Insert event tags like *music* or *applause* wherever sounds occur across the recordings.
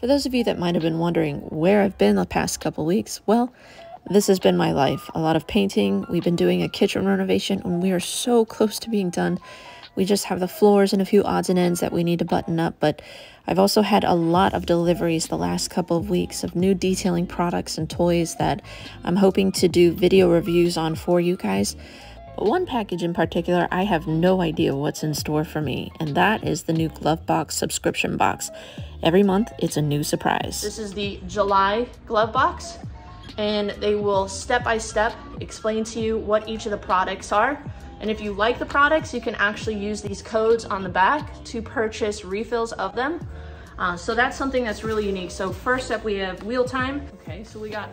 For those of you that might have been wondering where I've been the past couple weeks, well, this has been my life. A lot of painting. We've been doing a kitchen renovation and we are so close to being done. We just have the floors and a few odds and ends that we need to button up, but I've also had a lot of deliveries the last couple of weeks of new detailing products and toys that I'm hoping to do video reviews on for you guys. One package in particular, I have no idea what's in store for me, and that is the new Glove Box subscription box. Every month, it's a new surprise. This is the July glove box, and they will step by step explain to you what each of the products are. And if you like the products, you can actually use these codes on the back to purchase refills of them. Uh, so that's something that's really unique. So first up, we have wheel time. Okay, so we got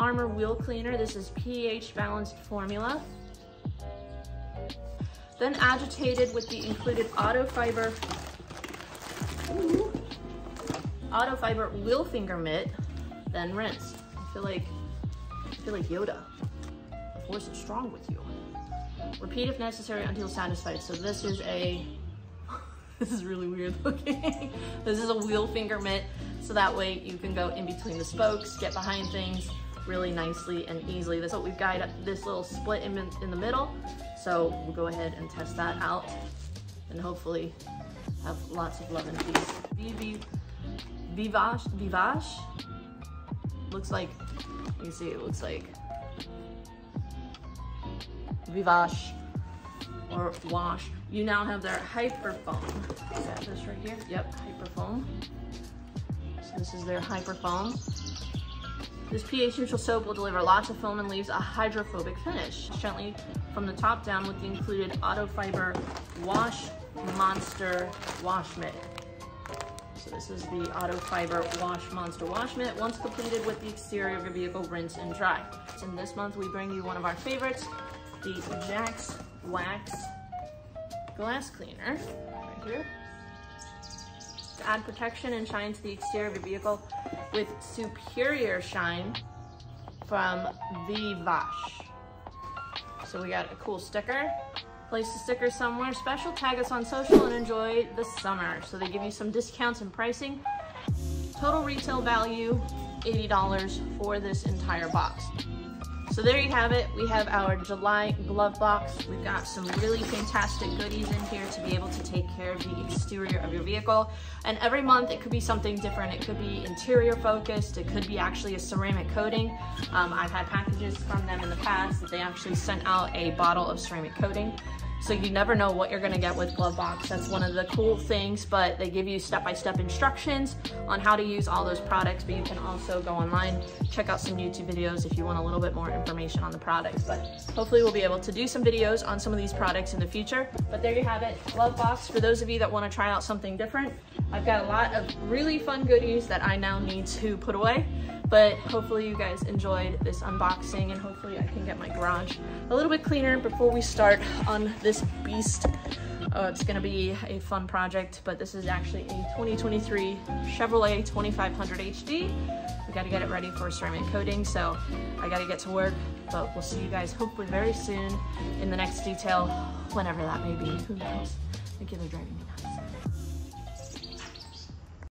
Armor Wheel Cleaner. This is pH balanced formula. Then agitated with the included Autofiber, auto fiber wheel finger mitt, then rinse. I feel like, I feel like Yoda. The force is strong with you. Repeat if necessary until satisfied. So this is a, *laughs* this is really weird looking. *laughs* this is a wheel finger mitt. So that way you can go in between the spokes, get behind things really nicely and easily. That's what we've got this little split in, in the middle. So we'll go ahead and test that out and hopefully have lots of love and peace. Vivash, Vivash, looks like, you see it looks like Vivash or Wash. You now have their Hyper Foam. Is that this right here? Yep, Hyper Foam. So this is their Hyper Foam. This pH neutral soap will deliver lots of foam and leaves a hydrophobic finish. Gently from the top down with the included Autofiber wash monster wash mitt. So this is the Autofiber wash monster wash mitt. Once completed with the exterior of your vehicle, rinse and dry. And this month we bring you one of our favorites, the Jax Wax Glass Cleaner, right here to add protection and shine to the exterior of your vehicle with superior shine from Vivash. So we got a cool sticker. Place the sticker somewhere special, tag us on social, and enjoy the summer. So they give you some discounts and pricing. Total retail value, $80 for this entire box. So there you have it. We have our July glove box. We've got some really fantastic goodies in here to be able to take care of the exterior of your vehicle. And every month it could be something different. It could be interior focused. It could be actually a ceramic coating. Um, I've had packages from them in the past that they actually sent out a bottle of ceramic coating. So you never know what you're gonna get with Glovebox. That's one of the cool things, but they give you step-by-step -step instructions on how to use all those products, but you can also go online, check out some YouTube videos if you want a little bit more information on the products. But hopefully we'll be able to do some videos on some of these products in the future. But there you have it, Glovebox. For those of you that wanna try out something different, I've got a lot of really fun goodies that I now need to put away. But hopefully you guys enjoyed this unboxing and hopefully I can get my garage a little bit cleaner before we start on this beast. Uh, it's gonna be a fun project, but this is actually a 2023 Chevrolet 2500 HD. We gotta get it ready for ceramic coating, so I gotta get to work, but we'll see you guys hopefully very soon in the next detail, whenever that may be, who knows. I think they're driving me